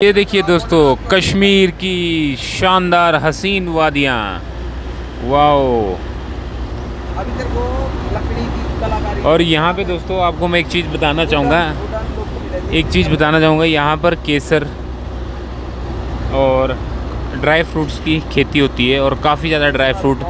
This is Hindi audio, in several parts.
ये देखिए दोस्तों, कश्मीर की शानदार हसीन वादियाँ। वाओ। और यहाँ पे दोस्तों, आपको मैं एक चीज़ बताना चाहूँगा। एक चीज़ बताना चाहूँगा, यहाँ पर केसर और ड्राई फ्रूट्स की खेती होती है और काफ़ी ज़्यादा ड्राई फ्रूट।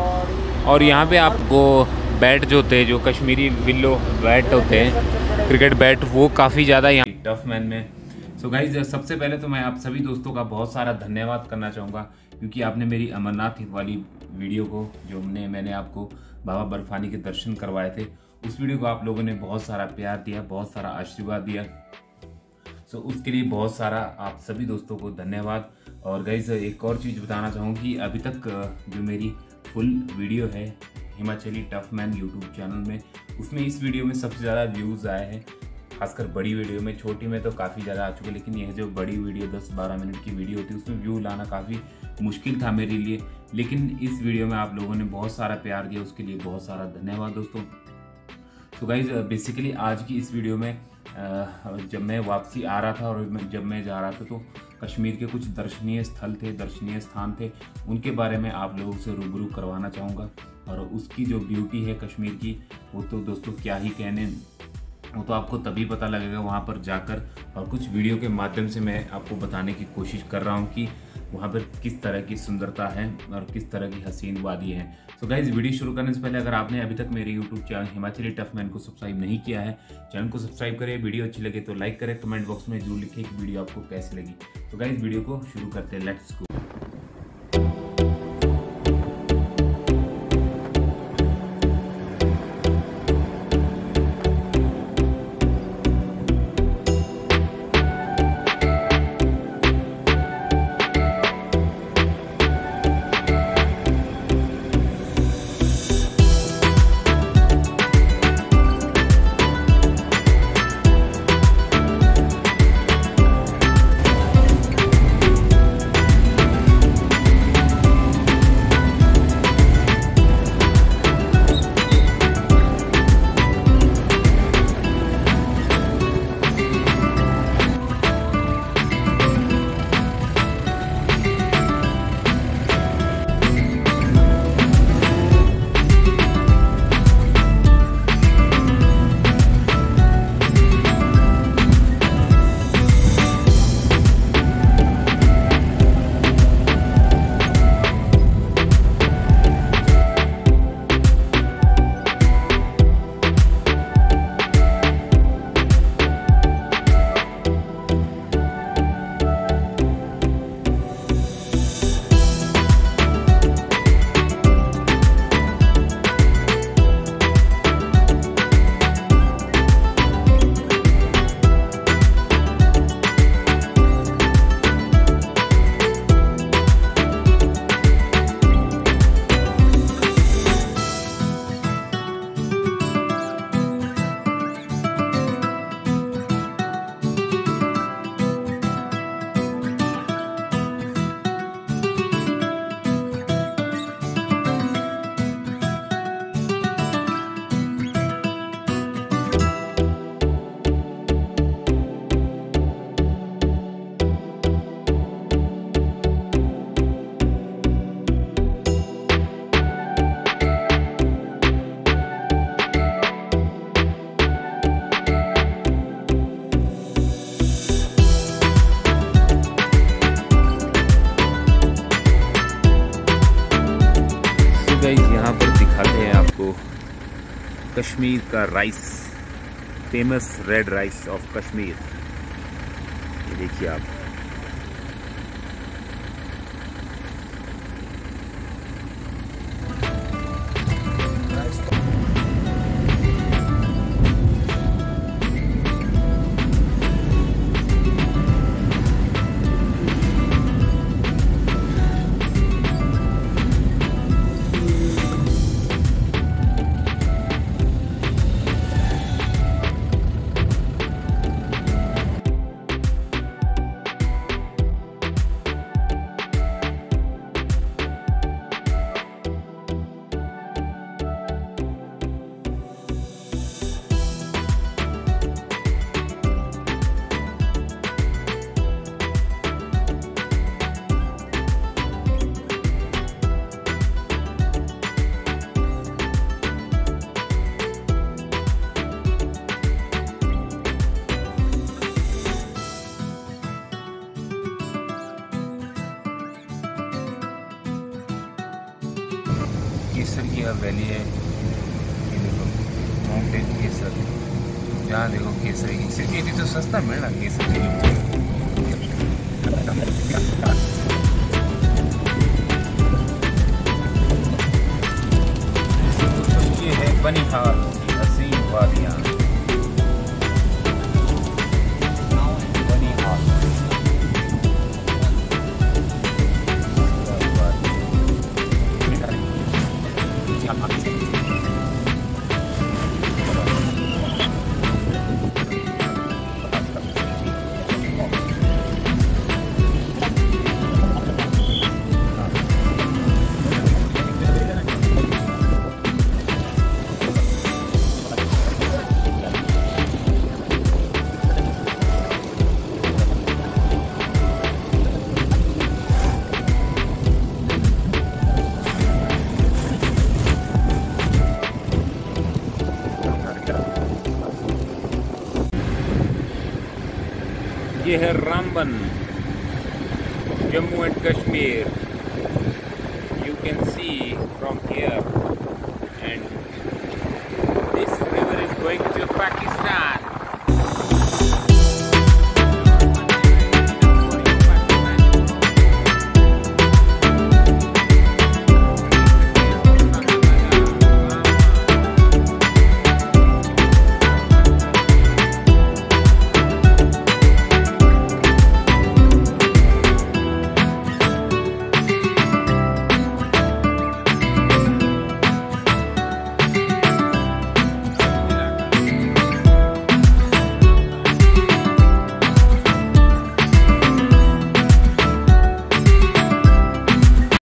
और यहाँ पे आपको बैट जो होते हैं, जो कश्मीरी विल्लो बैट होते हैं, क्रिकेट बैट, वो काफ़ी ज़्यादा यहाँ टफ मैन में सो so गाइज़ सबसे पहले तो मैं आप सभी दोस्तों का बहुत सारा धन्यवाद करना चाहूँगा क्योंकि आपने मेरी अमरनाथ वाली वीडियो को जो हमने मैंने आपको बाबा बर्फानी के दर्शन करवाए थे उस वीडियो को आप लोगों ने बहुत सारा प्यार दिया बहुत सारा आशीर्वाद दिया। सो so, उसके लिए बहुत सारा आप सभी दोस्तों को धन्यवाद। और गाइज़ एक और चीज़ बताना चाहूँगी कि अभी तक जो मेरी फुल वीडियो है Himachali tough man YouTube channel में उसमें इस वीडियो में सबसे ज़्यादा व्यूज़ आए हैं। खासकर बड़ी वीडियो में, छोटी में तो काफ़ी ज़्यादा आ चुके लेकिन यह जो बड़ी वीडियो 10-12 मिनट की वीडियो होती है, उसमें व्यू लाना काफ़ी मुश्किल था मेरे लिए। लेकिन इस वीडियो में आप लोगों ने बहुत सारा प्यार दिया, उसके लिए बहुत सारा धन्यवाद दोस्तों। तो गाइज़ बेसिकली आज की इस वीडियो में जब मैं वापसी आ रहा था और जब मैं जा रहा था तो कश्मीर के कुछ दर्शनीय स्थल थे, दर्शनीय स्थान थे, उनके बारे में आप लोगों से रूबरू करवाना चाहूँगा। और उसकी जो ब्यूटी है कश्मीर की, वो तो दोस्तों क्या ही कहने वो तो आपको तभी पता लगेगा वहाँ पर जाकर और कुछ वीडियो के माध्यम से मैं आपको बताने की कोशिश कर रहा हूँ कि वहाँ पर किस तरह की सुंदरता है और किस तरह की हसीन वादी है। सो so गाइज़ वीडियो शुरू करने से पहले अगर आपने अभी तक मेरे YouTube channel Himachali tough man को सब्सक्राइब नहीं किया है चैनल को सब्सक्राइब करें, वीडियो अच्छी लगे तो लाइक करें कमेंट बॉक्स में ज़रूर लिखें कि वीडियो आपको कैसी लगी। तो गाइज़ वीडियो को शुरू करते हैं। लेट्स गो कश्मीर का rice famous red rice of Kashmir. ये देखिए आप। केसर की यहाँ वैली है। ये देखो माउंटेन केसर। यहाँ देखो केसर की तो सस्ता मिल रहा केसर की ये है Ramban Jammu and Kashmir. You can see from here